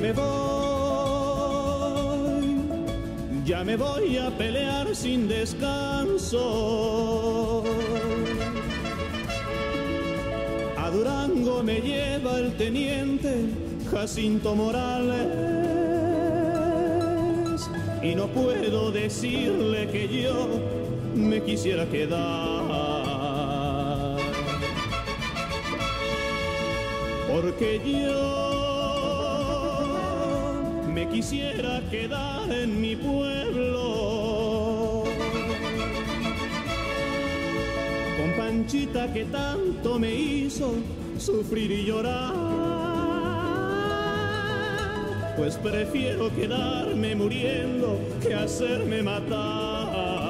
me voy, ya me voy a pelear sin descanso. A Durango me lleva el teniente Jacinto Morales y no puedo decirle que yo me quisiera quedar. Porque yo me quisiera quedar en mi pueblo. Con Panchita que tanto me hizo sufrir y llorar. Pues prefiero quedarme muriendo que hacerme matar.